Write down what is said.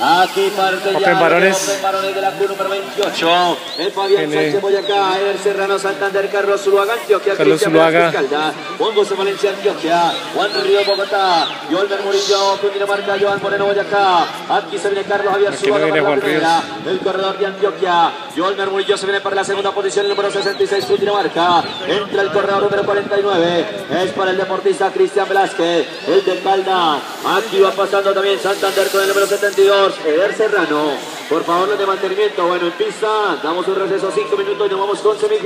Aquí parte Open ya varones. Open varones de la Q número 28. El Fabián Tiene- Sánchez Boyacá, Eder Serrano Santander, Carlos Zuluaga, Antioquia, Carlos Cristian Zuluaga. Calda, Juan José Valencia, Antioquia, Juan Río, Bogotá, Yolmer Murillo, Cundinamarca, Joan Moreno, Boyacá. Aquí se viene Carlos Javier Aquí no Zuluaga viene para la primera. El corredor de Antioquia, Yolmer Murillo se viene para la segunda posición, el número 66, Cundinamarca. Entra el corredor número 49. Es para el deportista Cristian Velázquez, el de Calda. Aquí va pasando también Santander con el número 72, Eder Serrano. Por favor, los de mantenimiento. Bueno, en pista, damos un receso 5 minutos y nos vamos con semifinales.